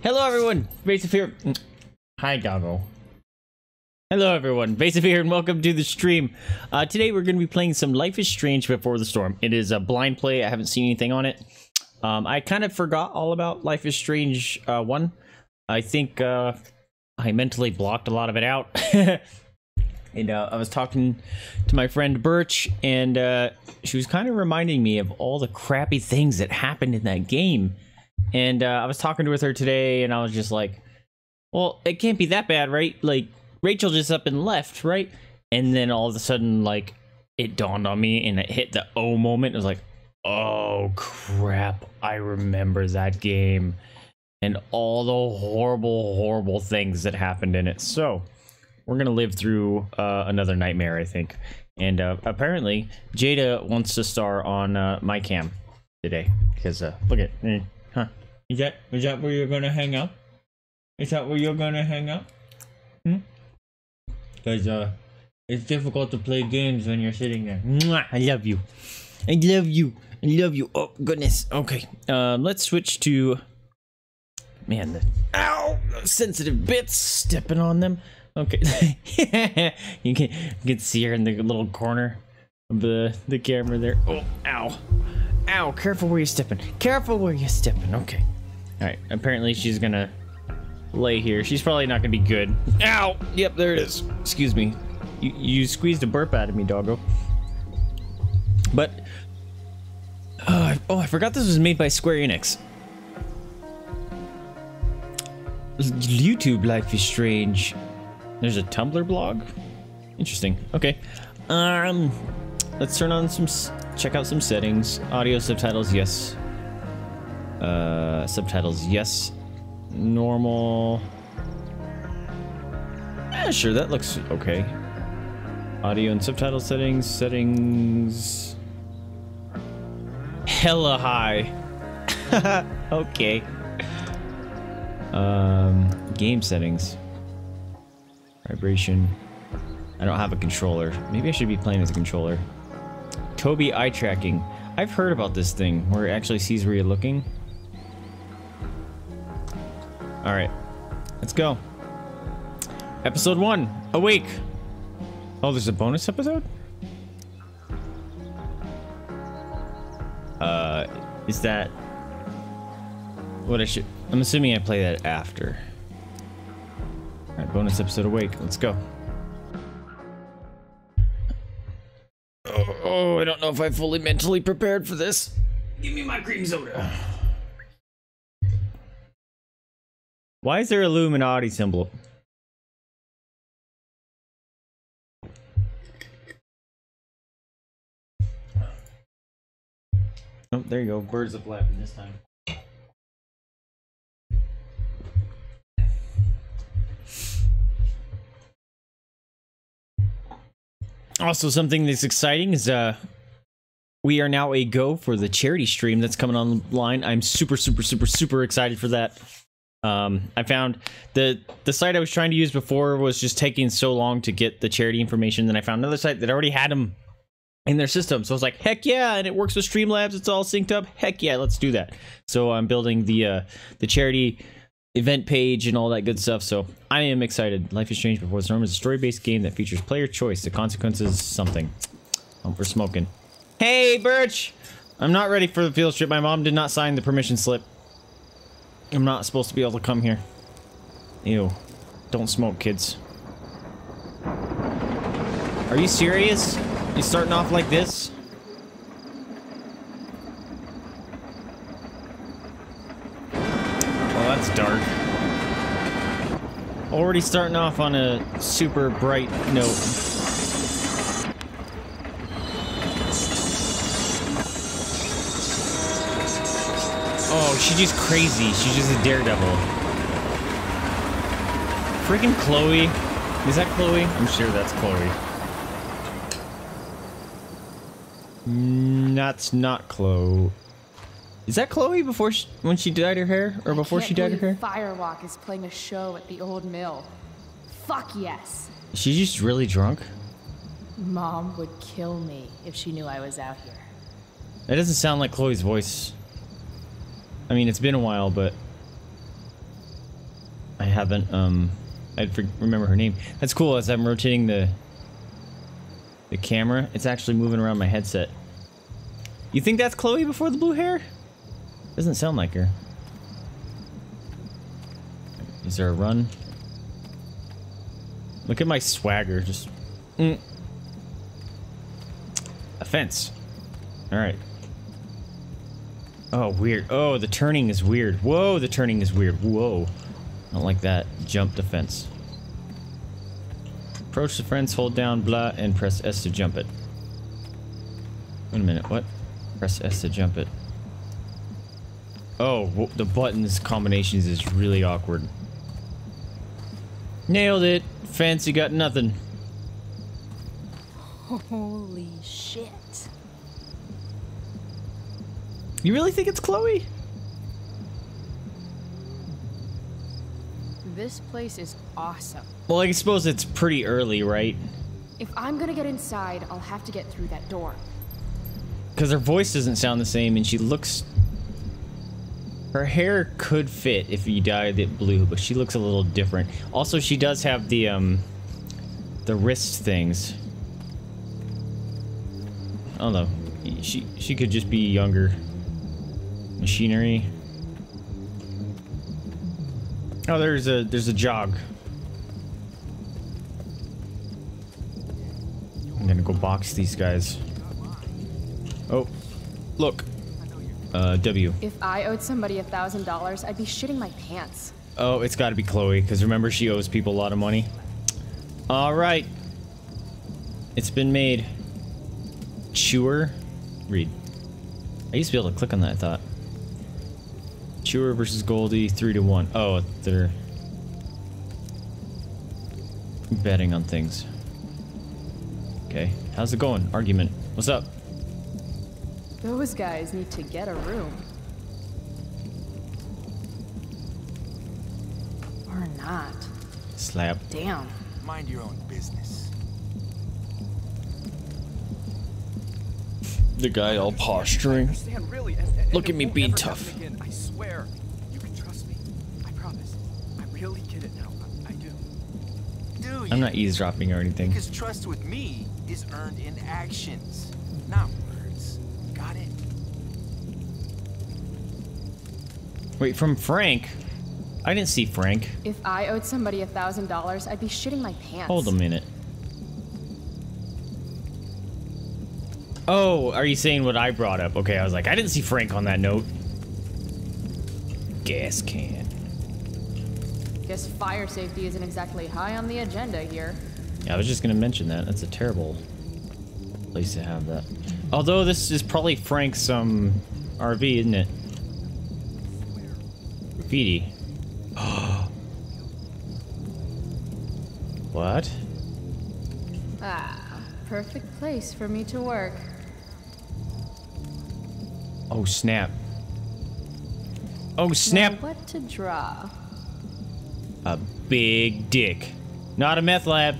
Hello, everyone. Vaesive here. Hi, Doggo. Hello, everyone. Vaesive here, and welcome to the stream. Uh, today, we're going to be playing some Life is Strange Before the Storm. It is a blind play. I haven't seen anything on it. Um, I kind of forgot all about Life is Strange uh, 1. I think uh, I mentally blocked a lot of it out. and uh, I was talking to my friend Birch, and uh, she was kind of reminding me of all the crappy things that happened in that game. And uh, I was talking with her today, and I was just like, well, it can't be that bad, right? Like, Rachel just up and left, right? And then all of a sudden, like, it dawned on me and it hit the oh moment. It was like, oh crap, I remember that game and all the horrible, horrible things that happened in it. So, we're gonna live through uh, another nightmare, I think. And uh, apparently, Jada wants to star on uh, my cam today because uh, look at, eh? Is that is that where you're gonna hang out? Is that where you're gonna hang out? Hmm? Because uh, it's difficult to play games when you're sitting there. Mwah, I love you. I love you. I love you. Oh goodness. Okay. Um, let's switch to. Man, the ow sensitive bits stepping on them. Okay. you can you can see her in the little corner of the the camera there. Oh, ow, ow! Careful where you're stepping. Careful where you're stepping. Okay. All right. Apparently she's gonna lay here. She's probably not gonna be good. Ow! Yep, there it is. Excuse me. You, you squeezed a burp out of me, doggo. But, uh, oh, I forgot this was made by Square Enix. YouTube Life is Strange. There's a Tumblr blog? Interesting. Okay. Um, let's turn on some, check out some settings. Audio subtitles, yes. Uh, subtitles, yes normal. Yeah, sure, that looks okay. Audio and subtitle settings, settings. Hella high. okay. Um, game settings. Vibration. I don't have a controller. Maybe I should be playing with a controller. Tobii eye tracking. I've heard about this thing where it actually sees where you're looking. All right, let's go. Episode one, awake. Oh, there's a bonus episode? Uh, is that what I should? I'm assuming I play that after. All right, bonus episode awake. Let's go. Oh, oh, I don't know if I'm fully mentally prepared for this. Give me my cream soda. Why is there Illuminati symbol? Oh, there you go. Birds of laughing this time. Also, something that's exciting is uh, we are now a go for the charity stream that's coming online. I'm super, super, super, super excited for that. Um, I found the the site I was trying to use before was just taking so long to get the charity information. Then I found another site that already had them in their system. So I was like, heck yeah, and it works with Streamlabs. It's all synced up. Heck yeah, let's do that. So I'm building the uh, the charity event page and all that good stuff. So I am excited. Life is Strange Before the Storm is a story-based game that features player choice. The consequences something. Oh, we're smoking. Hey, Birch! I'm not ready for the field trip. My mom did not sign the permission slip. I'm not supposed to be able to come here. Ew. Don't smoke, kids. Are you serious? You starting off like this? Well, that's dark. Already starting off on a super bright note. Oh, she's just crazy. She's just a daredevil. Freaking Chloe. Is that Chloe? I'm sure that's Chloe. Mm, that's not Chloe. Is that Chloe before she, when she dyed her hair, or before she dyed her hair? Firewalk is playing a show at the old mill. Fuck yes. She's just really drunk. Mom would kill me if she knew I was out here. That doesn't sound like Chloe's voice. I mean, it's been a while, but I haven't, um, I remember her name. That's cool. As I'm rotating the the camera, it's actually moving around my headset. You think that's Chloe before the blue hair? Doesn't sound like her. Is there a run? Look at my swagger. Just. Mm. A fence. Alright. Oh, weird. Oh, the turning is weird. Whoa, the turning is weird. Whoa. I don't like that. Jump defense. Approach the friends, hold down blah, and press S to jump it. Wait a minute, what? Press S to jump it. Oh, the buttons combinations is really awkward. Nailed it. Fancy got nothing. Holy shit. You really think it's Chloe? This place is awesome. Well, I suppose it's pretty early, right? If I'm gonna get inside, I'll have to get through that door. Because her voice doesn't sound the same, and she looks... Her hair could fit if you dyed it blue, but she looks a little different. Also, she does have the, um... The wrist things. I don't know. She, she could just be younger. Machinery. Oh, there's a there's a jog. I'm gonna go box these guys. Oh, look. Uh, W. If I owed somebody a thousand dollars, I'd be shitting my pants. Oh, it's got to be Chloe, because remember she owes people a lot of money. All right. It's been made. Chewer. Read. I used to be able to click on that, I thought. Chewer versus Goldie, three to one. Oh, they're betting on things. Okay, how's it going? Argument. What's up? Those guys need to get a room. Or not. Slap. Damn. Mind your own business. The guy all posturing. Really, and, and Look at me being tough. Again. I swear. You can trust me. I promise. I really get it now. I, I do. Do you? I'm not eavesdropping or anything. Because trust with me is earned in actions, not words. Got it? Wait, from Frank? I didn't see Frank. If I owed somebody a thousand dollars, I'd be shitting my pants. Hold a minute. Oh, are you saying what I brought up? Okay, I was like, I didn't see Frank on that note. Gas can. Guess fire safety isn't exactly high on the agenda here. Yeah, I was just gonna mention that. That's a terrible place to have that. Although this is probably Frank's um RV, isn't it? Graffiti. what? Ah, perfect place for me to work. Oh snap. Oh Now snap! what to draw? A big dick. Not a meth lab.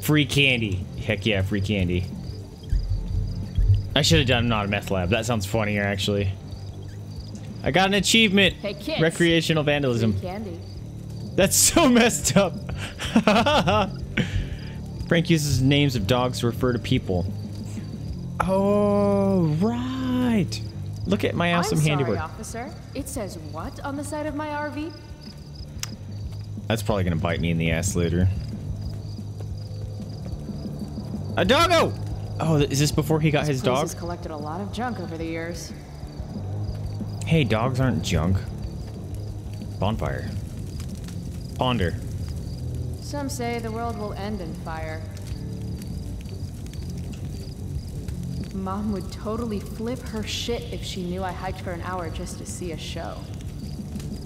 Free candy. Heck yeah, free candy. I should have done not a meth lab. That sounds funnier, actually. I got an achievement. Hey, kids. Recreational Free vandalism. candy. That's so messed up. Frank uses names of dogs to refer to people. Oh, right. Look at my awesome I'm handiwork. officer. It says what on the side of my RV? That's probably gonna bite me in the ass later. A doggo! Oh, is this before he got This his place dog? has collected a lot of junk over the years. Hey, dogs aren't junk. Bonfire. Ponder. Some say the world will end in fire. Mom would totally flip her shit if she knew I hiked for an hour just to see a show.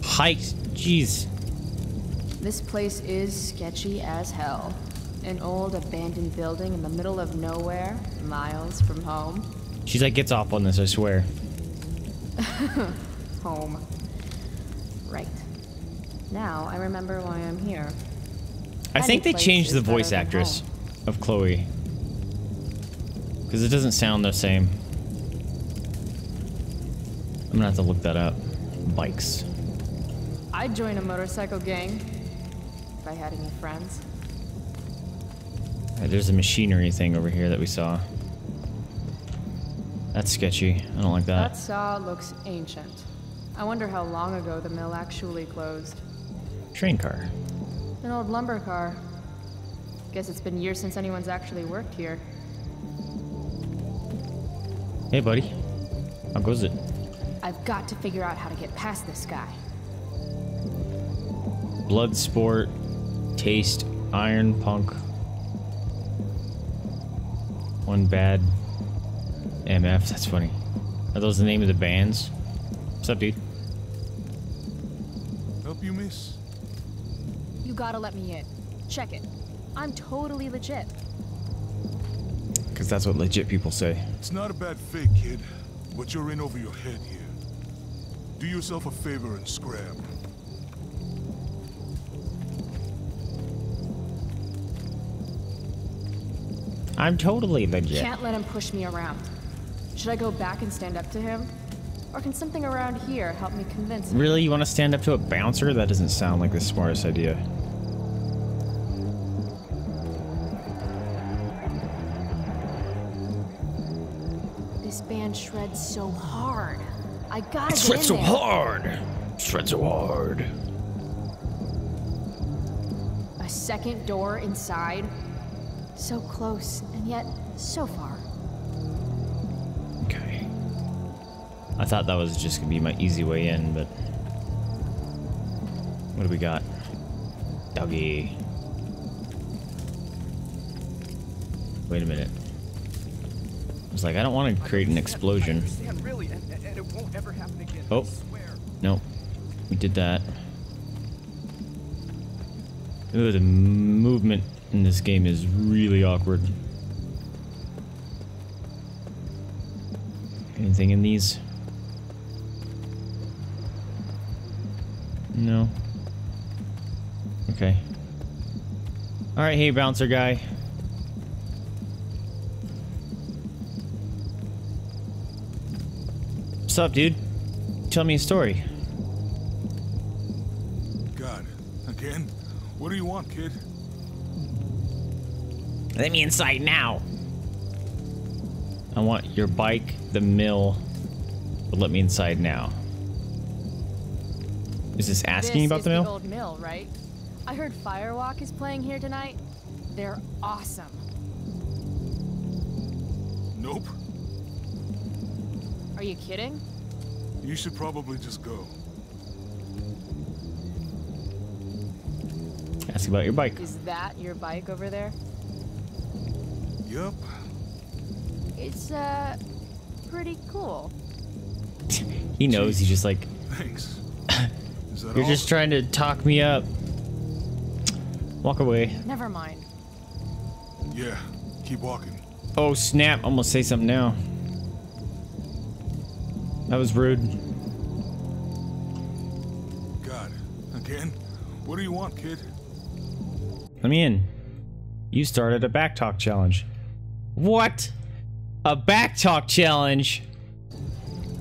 Hiked. Jeez. This place is sketchy as hell. An old abandoned building in the middle of nowhere, miles from home. She's like, gets off on this, I swear. Home. Right. Now I remember why I'm here. I Any think they changed the voice actress home. of Chloe. Because it doesn't sound the same. I'm gonna have to look that up. Bikes. I'd join a motorcycle gang. If I had any friends. Uh, there's a machinery thing over here that we saw. That's sketchy. I don't like that. That saw looks ancient. I wonder how long ago the mill actually closed. Train car. An old lumber car. Guess it's been years since anyone's actually worked here. Hey, buddy. How goes it? I've got to figure out how to get past this guy. Blood sport, taste, iron punk. One bad MF. That's funny. Are those the name of the bands? What's up, dude? Help you, miss? You gotta let me in. Check it. I'm totally legit. Because that's what legit people say. It's not a bad fake, kid, but you're in over your head here. Do yourself a favor and scram. I'm totally legit. Can't let him push me around. Should I go back and stand up to him? Or can something around here help me convince him? Really? You want to stand up to a bouncer? That doesn't sound like the smartest idea. This band shreds so hard. I gotta get Shred in so there. hard! Shred so hard. A second door inside. So close, and yet so far. Okay. I thought that was just gonna be my easy way in, but... What do we got? Doggy. Wait a minute. I was like, I don't want to create an explosion. Oh. Swear. We did that. Ooh, the movement in this game is really awkward. Anything in these? No. Okay. Alright, hey bouncer guy. What's up, dude? Tell me a story. God, again? What do you want, kid? Let me inside now. I want your bike, the mill, but let me inside now. Is this asking this about is the the mill? old mill, right? I heard Firewalk is playing here tonight. They're awesome. Nope. Are you kidding? You should probably just go. Ask about your bike. Is that your bike over there? Yep. It's, uh, pretty cool. He knows. He's just like, Thanks. Is that you're all? just trying to talk me up. Walk away. Never mind. Yeah, keep walking. Oh snap! I'm gonna say something now. That was rude. God, again? What do you want, kid? Let me in. You started a backtalk challenge. What? A backtalk challenge?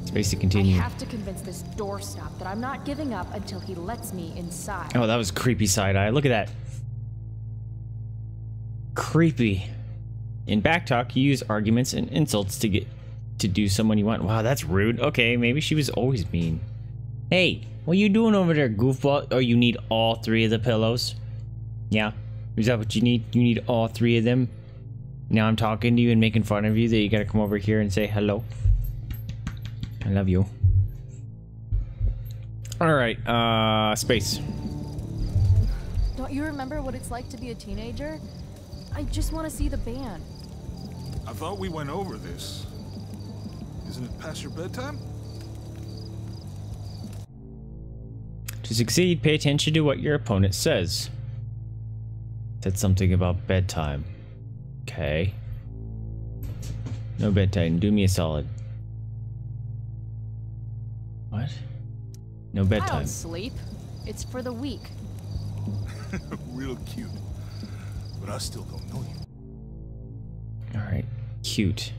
Space to continue. I have to convince this doorstop that I'm not giving up until he lets me inside. Oh, that was creepy side eye. Look at that. Creepy. In backtalk, you use arguments and insults to get to do someone you want. Wow, that's rude. Okay, maybe she was always mean. Hey, what are you doing over there, goofball? Oh, you need all three of the pillows? Yeah. Is that what you need? You need all three of them? Now I'm talking to you and making fun of you that you gotta come over here and say hello. I love you. Alright, uh, space. Don't you remember what it's like to be a teenager? I just want to see the band. I thought we went over this. Isn't it past your bedtime? To succeed, pay attention to what your opponent says. Said something about bedtime. Okay. No bedtime. Do me a solid. What? No bedtime. I bedtime. don't sleep. It's for the weak. Real cute. But I still don't know you. Alright. Cute.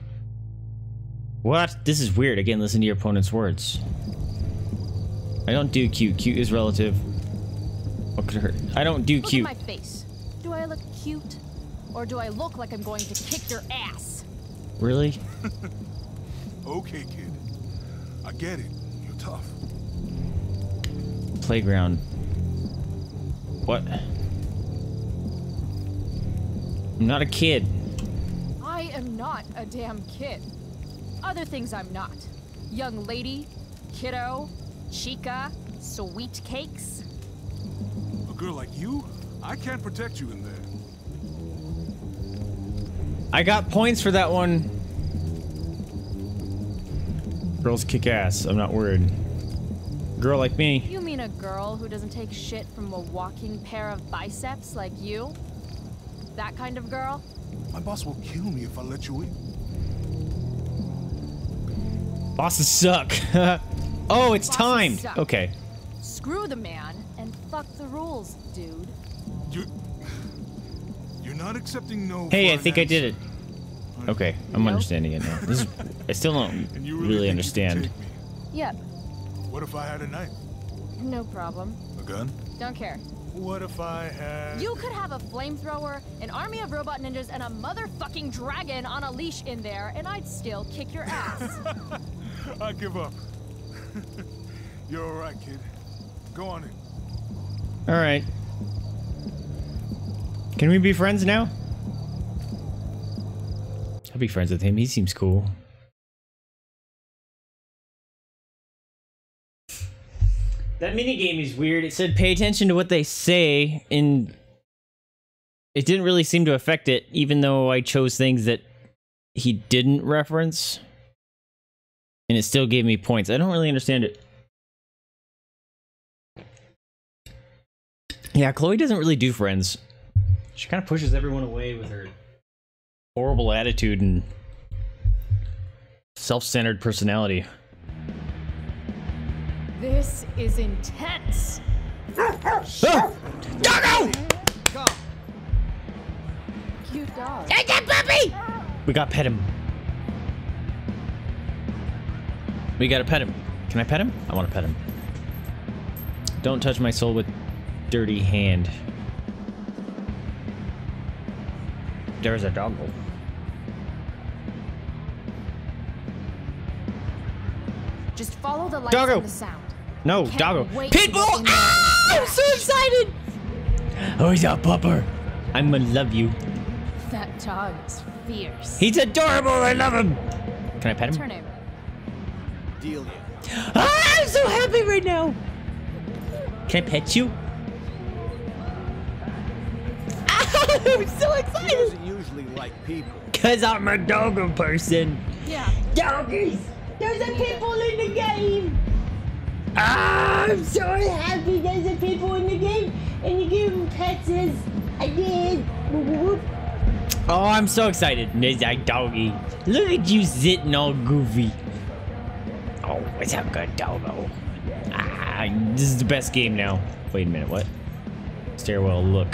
What? This is weird. Again, listen to your opponent's words. I don't do cute. Cute is relative. What could hurt? I don't do Look cute. at my face. Do I look cute? Or do I look like I'm going to kick your ass? Really? Okay, kid. I get it. You're tough. Playground. What? I'm not a kid. I am not a damn kid. Other things I'm not. Young lady, kiddo, chica, sweet cakes. A girl like you, I can't protect you in there. I got points for that one. Girls kick ass. I'm not worried. Girl like me. You mean a girl who doesn't take shit from a walking pair of biceps like you? That kind of girl? My boss will kill me if I let you in. Bosses suck. oh, it's Bosses timed. suck. Okay. Screw the man and fuck the rules, dude. You. You're not accepting no. Hey, I an think I did it. Okay, I'm Nope. understanding it now. This is, I still don't really, really, think you can understand. Yep, What if I had a knife? no problem. A gun? Don't care. What if I had? You could have a flamethrower, an army of robot ninjas, and a motherfucking dragon on a leash in there, and I'd still kick your ass. I give up. You're all right, kid. Go on in. All right. Can we be friends now? I'll be friends with him. He seems cool. That minigame is weird. It said pay attention to what they say, and it didn't really seem to affect it, even though I chose things that he didn't reference. And it still gave me points. I don't really understand it. Yeah, Chloe doesn't really do friends. She kind of pushes everyone away with her horrible attitude and self-centered personality. this is intense. Ah! Doggo! Cute dog. Hey, that puppy! We gotta pet him. We gotta pet him. Can I pet him? I wanna pet him. Don't touch my soul with dirty hand. There's a doggo. Just follow the lights Doggo. and the sound. No, doggo. wait to get Pitbull! Ah! I'm so excited! Oh, he's a pupper. I'm gonna love you. That dog is fierce. He's adorable. I love him. Can I pet him? her name? Delia. Ah, I'm so happy right now. Can I pet you? I'm so He excited. doesn't usually like people. Cause I'm a doggo person. Yeah. Doggies. There's a people in the game. Ah, I'm so happy. There's a people in the game, and you give them pets. I did. Oh, I'm so excited. There's a doggy. Look at you sitting all goofy. It's a good doggo. Ah, this is the best game now. Wait a minute, what? Stairwell, look.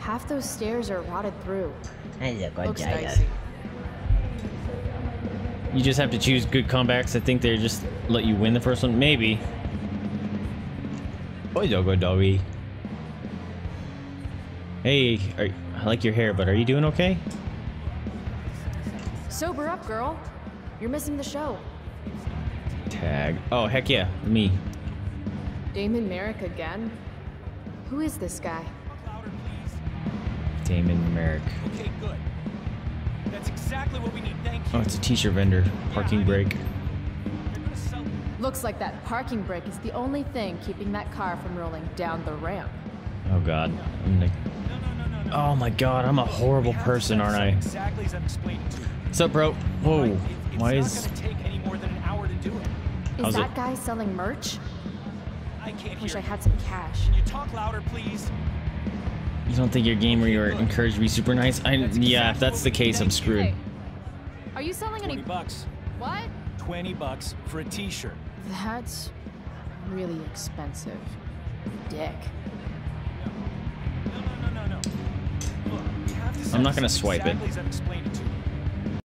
Half those stairs are rotted through. that is a Looks dicey. You just have to choose good comebacks. I think they just let you win the first one. Maybe. Oh, doggo doggy. Hey, are, I like your hair, but are you doing okay? Sober up, girl. You're missing the show. Tag. Oh, heck yeah, me. Damon Merrick again? Who is this guy? Louder. Damon Merrick. Okay, good. That's exactly what we need. Thank you. Oh, it's a t-shirt vendor. Parking brake. They're gonna sell. Looks like that parking brake is the only thing keeping that car from rolling down the ramp. Oh god. I'm like, No, no, no, no, no. oh my god, I'm a horrible We have to person, aren't I? Exactly as I've explained it to you. What's up, bro? Whoa. Right? It- it's Why not is... gonna take any more than an hour to do it. Is How's that it- guy selling merch? I can't Wish hear I had some cash. Can you talk louder, please? You don't think your game where you're encouraged to be super nice? I, yeah, if that's the case, I'm screwed. Are you selling any? 20 bucks. What? 20 bucks for a t-shirt. That's really expensive. Dick. No, no, no, no, no. Look, we have to set I'm not gonna swipe it. exactly as I've explained it to you.